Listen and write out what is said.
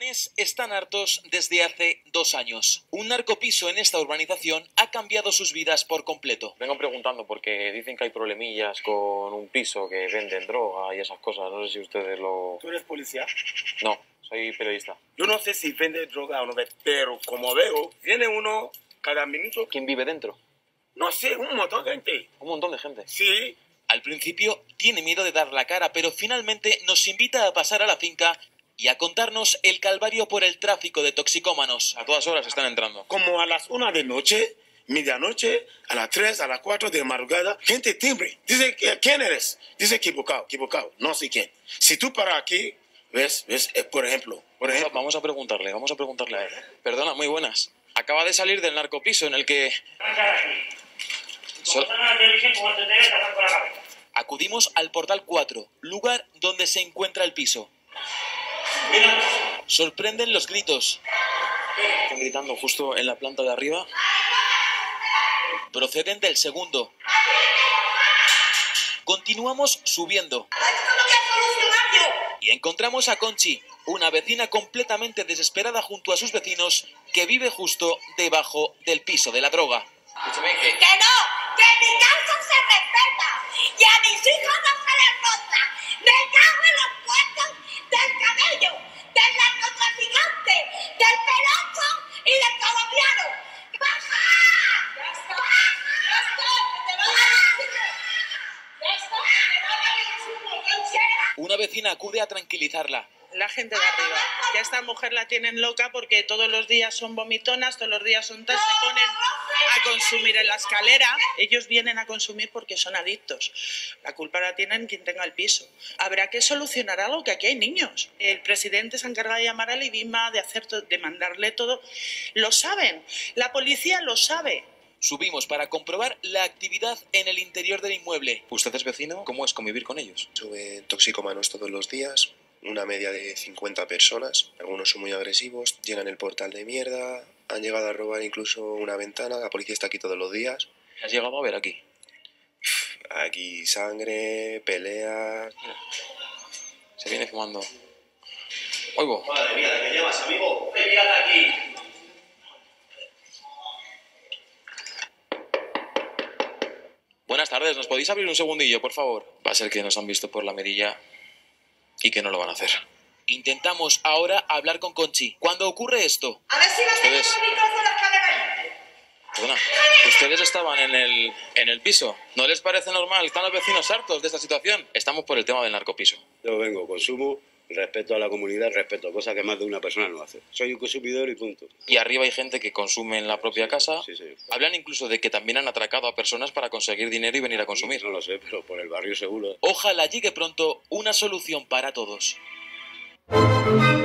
catalanes están hartos desde hace dos años. Un narcopiso en esta urbanización ha cambiado sus vidas por completo. Vengo preguntando porque dicen que hay problemillas con un piso que venden droga y esas cosas. No sé si ustedes lo... ¿Tú eres policía? No, soy periodista. Yo no sé si vende droga o no, pero como veo, viene uno cada minuto. ¿Quién vive dentro? No sé, un montón de gente. Un montón de gente. Sí, Al principio tiene miedo de dar la cara, pero finalmente nos invita a pasar a la finca y a contarnos el calvario por el tráfico de toxicómanos. A todas horas están entrando. como a las una de noche, medianoche, a las tres, a las cuatro de madrugada, gente timbre. Dice, ¿quién eres? Dice equivocado, equivocado, no sé quién. Si tú paras aquí, ves, ves, eh, por ejemplo, por ejemplo, Vamos a preguntarle, vamos a preguntarle a él. Perdona, muy buenas. Acaba de salir del narcopiso en el que... Sol- Acudimos al portal 4, lugar donde se encuentra el piso. Sorprenden los gritos. Están gritando justo en la planta de arriba. Proceden del segundo. Continuamos subiendo. Y encontramos a Conchi, una vecina completamente desesperada junto a sus vecinos que vive justo debajo del piso de la droga. Escúchame, que... Que no, que mi casa se respeta y a mis hijos no se les roza. Una vecina acude a tranquilizarla. la gente de arriba. Que a esta mujer la tienen loca porque todos los días son vomitonas, todos los días son tal, se ponen a consumir en la escalera. Ellos vienen a consumir porque son adictos. La culpa la tienen quien tenga el piso. Habrá que solucionar algo, que aquí hay niños. El presidente se encarga de llamar al IBIMA, de, hacer de mandarle todo. Lo saben, la policía lo sabe. Subimos para comprobar la actividad en el interior del inmueble. ¿Usted es vecino? ¿Cómo es convivir con ellos? Suben toxicómanos todos los días, una media de 50 personas. Algunos son muy agresivos, llenan el portal de mierda, han llegado a robar incluso una ventana, la policía está aquí todos los días. ¿Has llegado a ver aquí? Aquí sangre, peleas. Se viene fumando. Oigo. Madre mía, ¿de qué llevas, amigo? Ven, aquí. Buenas tardes, ¿nos podéis abrir un segundillo, por favor? Va a ser que nos han visto por la mirilla y que no lo van a hacer. Intentamos ahora hablar con Conchi. Cuando ocurre esto, A ver si no Ustedes-. Perdona, ustedes estaban en el, en el piso. ¿No les parece normal? Están los vecinos hartos de esta situación. Estamos por el tema del narcopiso. Yo vengo, consumo, respeto a la comunidad, respeto, cosa que más de una persona no hace. Soy un consumidor y punto. Y arriba hay gente que consume en la propia casa. Sí, sí. Hablan incluso de que también han atracado a personas para conseguir dinero y venir a consumir. No lo sé, pero por el barrio seguro. ojalá llegue pronto una solución para todos. ¡Ay,